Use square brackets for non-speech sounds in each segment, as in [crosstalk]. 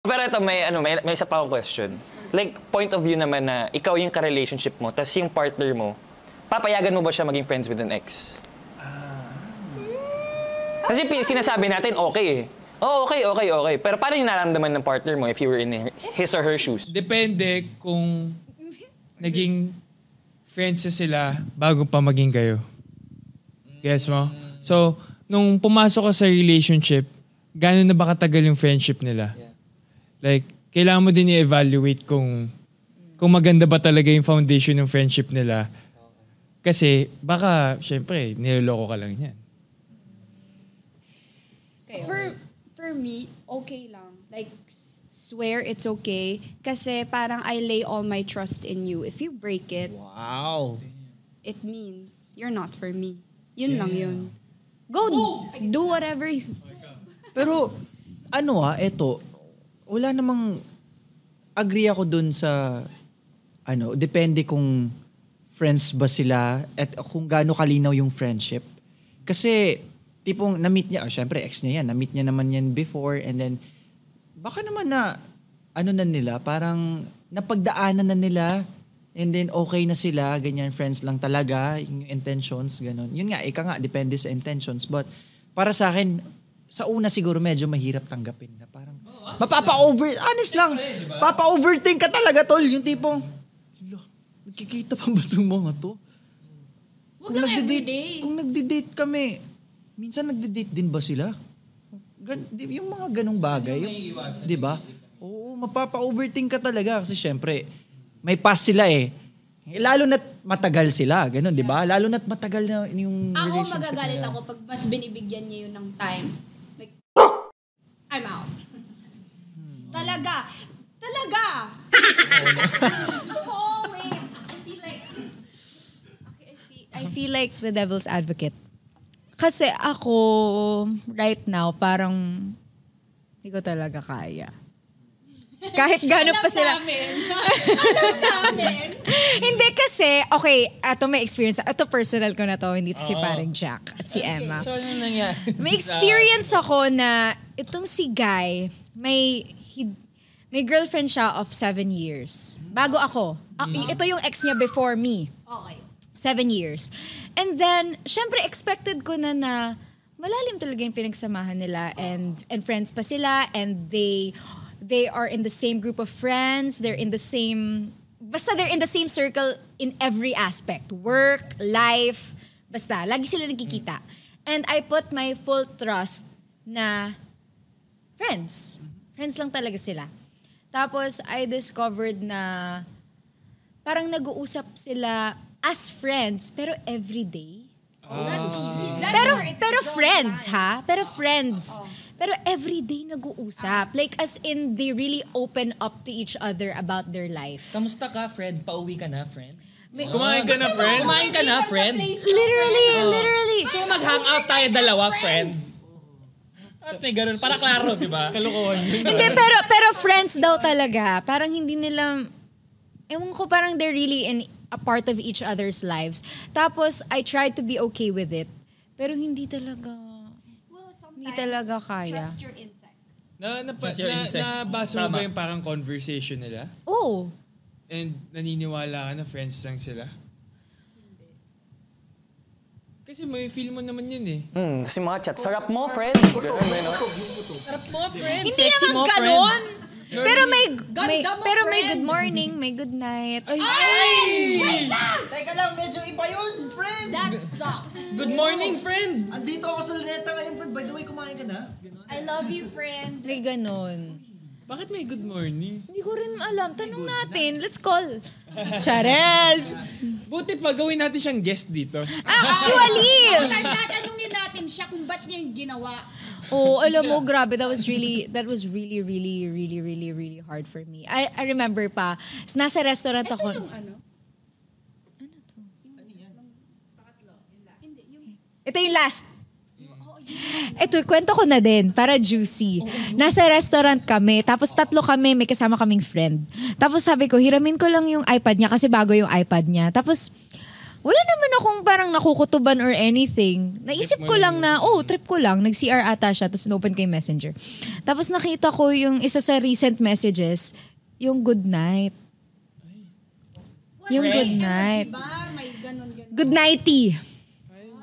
Pero ito, may, ano, may, may isa pa akong question. Like, point of view naman na ikaw yung ka-relationship mo, tapos yung partner mo, papayagan mo ba siya maging friends with an ex? Kasi pi- sinasabi natin, okay eh. Oh, okay, okay, okay. Pero paano yung nararamdaman ng partner mo if you were in his or her shoes? Depende kung naging friends na sila bago pa maging kayo. Guess mo? So, nung pumasok ka sa relationship, gano'n na ba katagal yung friendship nila? Like, kailangan mo din i-evaluate kung kung maganda ba talaga yung foundation ng friendship nila. Kasi baka, syempre, niloloko ka lang yan. For, for me, okay lang. Like, swear it's okay. Kasi parang I lay all my trust in you. If you break it, Wow. it means you're not for me. Yun lang yun. Go do whatever you... Pero, ano ah, eto, wala namang, agree ako dun sa, ano, depende kung friends ba sila at kung gaano kalinaw yung friendship. Kasi, tipong na-meet niya, oh, syempre ex niya yan, na-meet niya naman yan before and then, baka naman na, ano na nila, parang napagdaanan na nila and then okay na sila, ganyan, friends lang talaga, yung intentions, ganun. Yun nga, ika nga, depende sa intentions. But, para sa akin, sa una siguro medyo mahirap tanggapin na parang, mapapa-over, honest lang, papa-overthink ka talaga, tol. Yung tipong, "Hala, nagkikita pa ba itong mga to? Huwag lang everyday. Kung nagdi-date kami, minsan nagdi-date din ba sila? Gan, di- yung mga ganong bagay. Yung, di ba? Oo, mapapa-overthink ka talaga kasi syempre, may past sila eh. Eh, Lalo na't matagal sila, ganun, di ba? Lalo na't matagal na yung Ako relationship magagalit nila. ako pag mas binibigyan niya yun ng time. Like, I'm out. Talaga. Talaga. [laughs] Oh, wait. I feel like... Okay, I feel, I feel like the devil's advocate. Kasi ako, right now, parang hindi ko talaga kaya. Kahit gano'n pa sila. Namin. [laughs] Alam namin. hindi kasi, okay, ito may experience. Ito personal ko na to, hindi to si parang Jack at si Emma. So, ano nangyari? May [laughs] experience ako na itong si Guy, may he, may girlfriend siya of seven years. Bago ako. Ah, ito yung ex niya before me. Okay. Seven years. And then, syempre expected ko na na malalim talaga yung pinagsamahan nila and and friends pa sila and they they are in the same group of friends, they're in the same basta they're in the same circle in every aspect. Work, life, basta lagi sila nagkikita. And I put my full trust na friends. Friends lang talaga sila. Tapos I discovered na parang nag-uusap sila as friends pero everyday. That's Pero where it pero draws friends ha? Pero friends. Pero everyday nag-uusap. Like as in they really open up to each other about their life. Kamusta ka, friend? Pauwi ka na, friend? Kumain ka na, friend? Kumain ka na, friend? Literally, literally. So, mag-hangout tayo dalawa, friends. At may ganun. Para klaro, di ba? Kalokohan yun. Hindi, pero pero friends daw talaga. Parang hindi nila, ewan ko, parang they're really in a part of each other's lives. Tapos, I tried to be okay with it. Pero hindi talaga. Well, Hindi talaga kaya. Trust your insect. Na, na, Just your na, insect. nabasa mo ba yung parang conversation nila? Oh, And naniniwala ka na friends lang sila? Kasi may feel mo naman yun eh. Hmm, si mga chat, sarap mo, friend. Ganun, may no? Sarap mo, friend. hindi Sexy naman mo, friend. ganon. Pero may, may mo, pero may good morning, may good night. Teka lang, medyo iba yun, friend! That sucks. Good morning, friend. Andito ako sa Luneta ngayon, friend. By the way, kumain ka na? Ganun. I love you, friend. May ganon. Bakit may good morning? Hindi ko rin alam. Tanong natin. Let's call. Charez! [laughs] Buti pa, gawin natin siyang guest dito. Actually! Tapos tatanungin natin siya kung ba't niya yung ginawa. Oh, alam mo, grabe. That was really, that was really, really, really, really, really hard for me. I, I remember pa, nasa restaurant Ito ako. yung ano? Ito yung last. Ito, kwento ko na din, para juicy. Nasa restaurant kami, tapos tatlo kami, may kasama kaming friend. Tapos sabi ko, hiramin ko lang yung iPad niya kasi bago yung iPad niya. Tapos, wala naman akong parang nakukutuban or anything. Naisip ko lang na, oh, trip ko lang. Nag-CR ata siya, tapos open kay Messenger. Tapos nakita ko yung isa sa recent messages, yung good night. Yung good night. Ba, may ganun, ganun. Good nighty.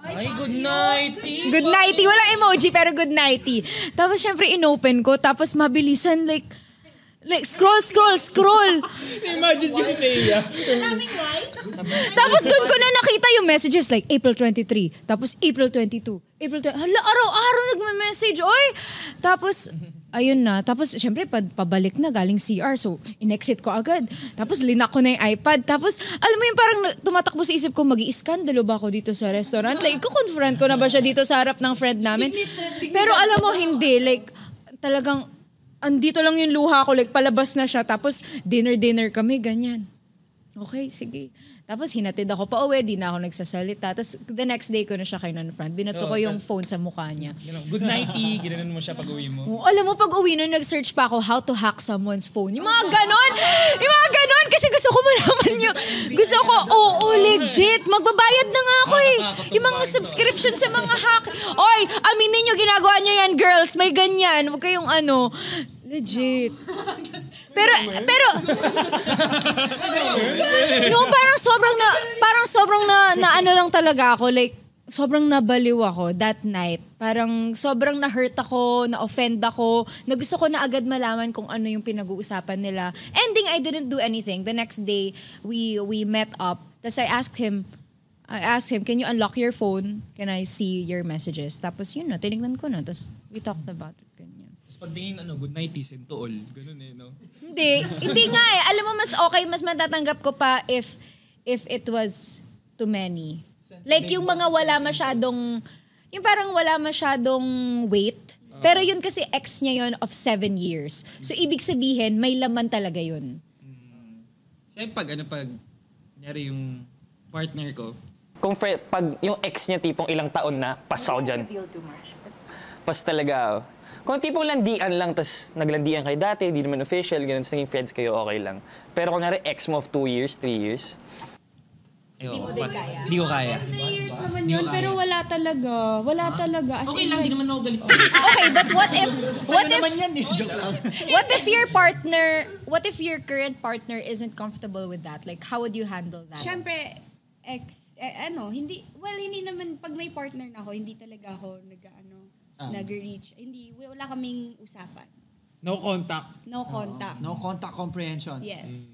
Ay, good night. Good nighty. Walang emoji, pero good nighty. Tapos syempre inopen ko, tapos mabilisan like, like scroll, scroll, scroll. [laughs] Imagine si Leia. Daming. Tapos doon ko na nakita yung messages like April 23, tapos April 22, April 20. Hala, araw-araw nagme-message, oy! Tapos, ayun na. Tapos, syempre, pa, pabalik na galing CR. So, in-exit ko agad. Tapos, linak ko na yung iPad. Tapos, alam mo yung parang tumatakbo sa isip ko, mag iskandalo ba ako dito sa restaurant? Like, kukonfront ko na ba siya dito sa harap ng friend namin? Pero alam mo, hindi. Like, talagang, andito lang yung luha ko. Like, palabas na siya. Tapos, dinner-dinner kami, ganyan. Okay, sige. Tapos hinatid ako pa uwi, di na ako nagsasalita. Tapos the next day ko na siya kinonfront. Binato ko yung phone sa mukha niya. Ganun, Good nighty. Ginanon mo siya pag uwi mo. Oh, alam mo, pag uwi na, nag-search pa ako how to hack someone's phone. Yung mga ganon! Yung mga ganon! Kasi gusto ko malaman yung... Gusto ko, oo, oh, legit. Magbabayad na nga ako eh. Yung mga subscription sa mga hack. Oy, aminin nyo, ginagawa nyo yan, girls. May ganyan. Huwag kayong ano. Legit. [laughs] Pero, pero, no, parang sobrang na, parang sobrang na, na ano lang talaga ako. Like, sobrang nabaliw ako that night. Parang sobrang na-hurt ako, na-offend ako, na gusto ko na agad malaman kung ano yung pinag-uusapan nila. Ending, I didn't do anything. The next day, we we met up. Tapos I asked him, I asked him, can you unlock your phone? Can I see your messages? Tapos yun na, tinignan ko na. Tapos we talked about it. Pagtingin, ano, good nighty, sentool. Ganun eh, no? Hindi. Hindi nga eh. Alam mo, mas okay, mas matatanggap ko pa if if it was too many. Like yung mga wala masyadong, yung parang wala masyadong weight. Pero yun kasi ex niya yun of seven years. So ibig sabihin, may laman talaga yun. Kasi pag, ano, pag, nyari yung partner ko, Kung fri- pag yung ex niya tipong ilang taon na, pas ako dyan. Pas talaga. oh. Kung tipong landian lang, tas naglandian kayo dati, di naman official, ganun, tas naging friends kayo, okay lang. Pero kung nari ex mo of two years, three years, Hindi mo din kaya? Hindi ko kaya. Three years naman yun, pero wala talaga. Wala talaga. As Okay in, lang, like, di naman ako galit sa'yo. [laughs] Okay, but what if, what if, naman yan eh. Joke lang. [laughs] what if your partner, what if your current partner isn't comfortable with that? Like, how would you handle that? Siyempre, ex, eh, ano, hindi, well, hindi naman, pag may partner na ako, hindi talaga ako nag, ano, nag-reach. Hindi, wala kaming usapan. No contact. No contact. No contact comprehension. Yes.